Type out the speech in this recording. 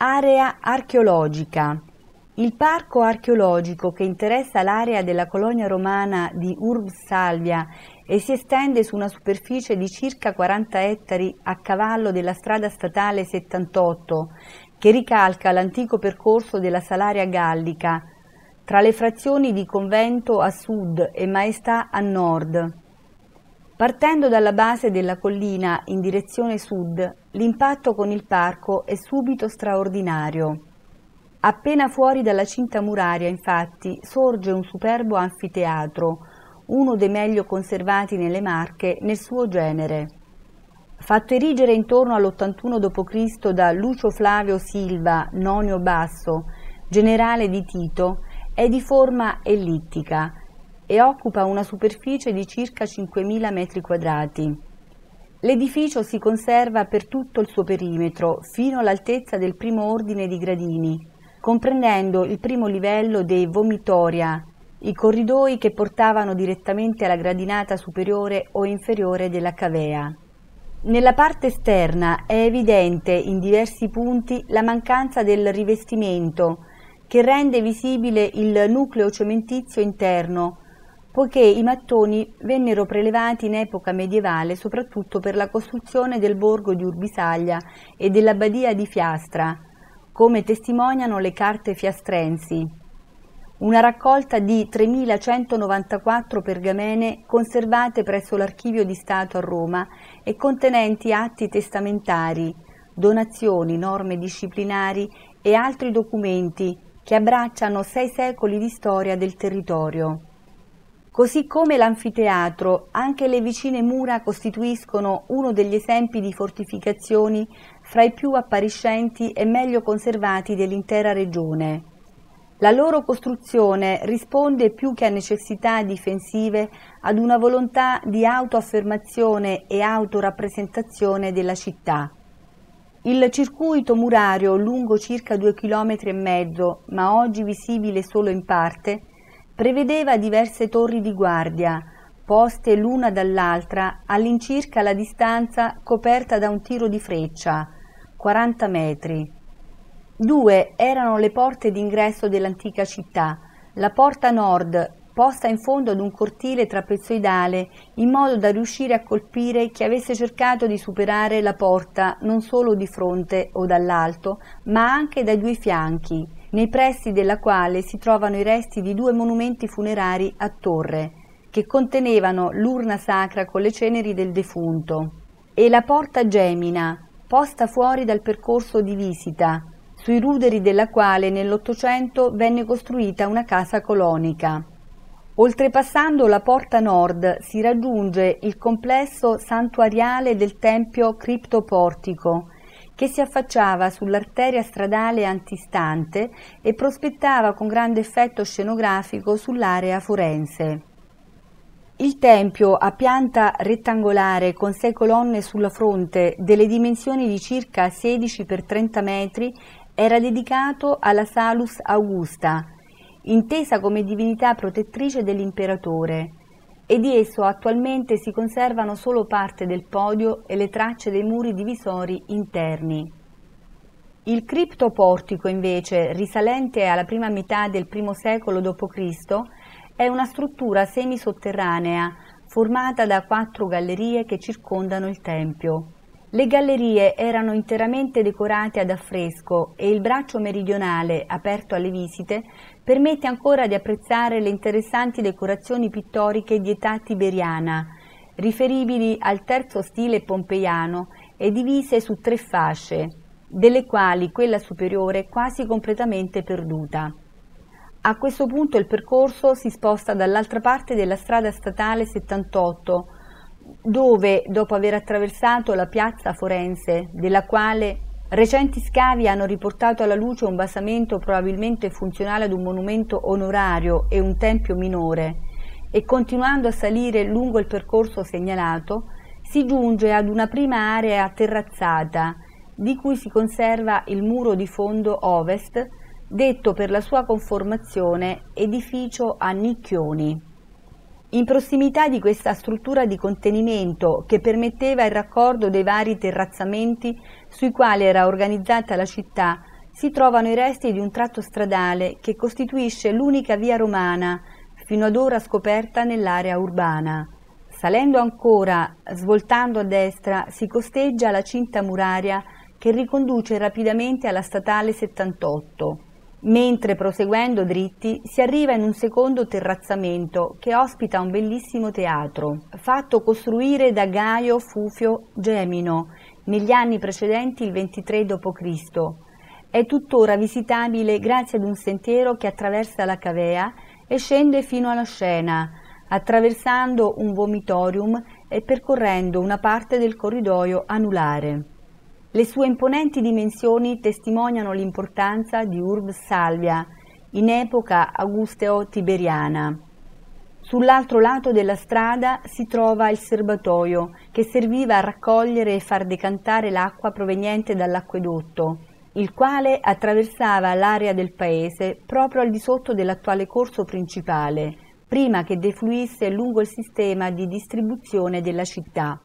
Area archeologica. Il parco archeologico che interessa l'area della colonia romana di Urbs Salvia e si estende su una superficie di circa 40 ettari a cavallo della strada statale 78, che ricalca l'antico percorso della Salaria Gallica, tra le frazioni di Convento a sud e Maestà a nord. Partendo dalla base della collina in direzione sud, l'impatto con il parco è subito straordinario. Appena fuori dalla cinta muraria, infatti, sorge un superbo anfiteatro, uno dei meglio conservati nelle Marche nel suo genere. Fatto erigere intorno all'81 d.C. da Lucio Flavio Silva, nonio basso, generale di Tito, è di forma ellittica e occupa una superficie di circa 5.000 m2. L'edificio si conserva per tutto il suo perimetro, fino all'altezza del primo ordine di gradini, comprendendo il primo livello dei vomitoria, i corridoi che portavano direttamente alla gradinata superiore o inferiore della cavea. Nella parte esterna è evidente in diversi punti la mancanza del rivestimento che rende visibile il nucleo cementizio interno, poiché i mattoni vennero prelevati in epoca medievale soprattutto per la costruzione del borgo di Urbisaglia e dell'abbadia di Fiastra, come testimoniano le carte fiastrensi. Una raccolta di 3.194 pergamene conservate presso l'Archivio di Stato a Roma e contenenti atti testamentari, donazioni, norme disciplinari e altri documenti che abbracciano sei secoli di storia del territorio. Così come l'anfiteatro, anche le vicine mura costituiscono uno degli esempi di fortificazioni fra i più appariscenti e meglio conservati dell'intera regione. La loro costruzione risponde più che a necessità difensive ad una volontà di autoaffermazione e autorappresentazione della città. Il circuito murario, lungo circa due chilometri e mezzo, ma oggi visibile solo in parte, prevedeva diverse torri di guardia, poste l'una dall'altra all'incirca la distanza coperta da un tiro di freccia, 40 metri. Due erano le porte d'ingresso dell'antica città, la porta nord posta in fondo ad un cortile trapezoidale in modo da riuscire a colpire chi avesse cercato di superare la porta non solo di fronte o dall'alto, ma anche dai due fianchi, nei pressi della quale si trovano i resti di due monumenti funerari a torre, che contenevano l'urna sacra con le ceneri del defunto, e la porta Gemina, posta fuori dal percorso di visita, sui ruderi della quale nell'Ottocento venne costruita una casa colonica. Oltrepassando la porta nord si raggiunge il complesso santuariale del tempio criptoportico, che si affacciava sull'arteria stradale antistante e prospettava con grande effetto scenografico sull'area forense. Il tempio a pianta rettangolare con sei colonne sulla fronte delle dimensioni di circa 16 x 30 metri era dedicato alla Salus Augusta, intesa come divinità protettrice dell'imperatore, e di esso attualmente si conservano solo parte del podio e le tracce dei muri divisori interni. Il criptoportico, invece, risalente alla prima metà del I secolo d.C., è una struttura semisotterranea formata da quattro gallerie che circondano il tempio. Le gallerie erano interamente decorate ad affresco e il braccio meridionale, aperto alle visite, permette ancora di apprezzare le interessanti decorazioni pittoriche di età tiberiana, riferibili al terzo stile pompeiano e divise su tre fasce, delle quali quella superiore quasi completamente perduta. A questo punto il percorso si sposta dall'altra parte della strada statale 78, dove, dopo aver attraversato la piazza forense, della quale recenti scavi hanno riportato alla luce un basamento probabilmente funzionale ad un monumento onorario e un tempio minore, e continuando a salire lungo il percorso segnalato, si giunge ad una prima area terrazzata, di cui si conserva il muro di fondo ovest, detto per la sua conformazione edificio a nicchioni. In prossimità di questa struttura di contenimento che permetteva il raccordo dei vari terrazzamenti sui quali era organizzata la città, si trovano i resti di un tratto stradale che costituisce l'unica via romana fino ad ora scoperta nell'area urbana. Salendo ancora, svoltando a destra, si costeggia la cinta muraria che riconduce rapidamente alla statale 78, mentre proseguendo dritti si arriva in un secondo terrazzamento che ospita un bellissimo teatro, fatto costruire da Gaio Fufio Gemino negli anni precedenti il 23 d.C. È tuttora visitabile grazie ad un sentiero che attraversa la cavea e scende fino alla scena, attraversando un vomitorium e percorrendo una parte del corridoio anulare. Le sue imponenti dimensioni testimoniano l'importanza di Urbs Salvia in epoca augusteo-tiberiana. Sull'altro lato della strada si trova il serbatoio che serviva a raccogliere e far decantare l'acqua proveniente dall'acquedotto il quale attraversava l'area del paese proprio al di sotto dell'attuale corso principale, prima che defluisse lungo il sistema di distribuzione della città.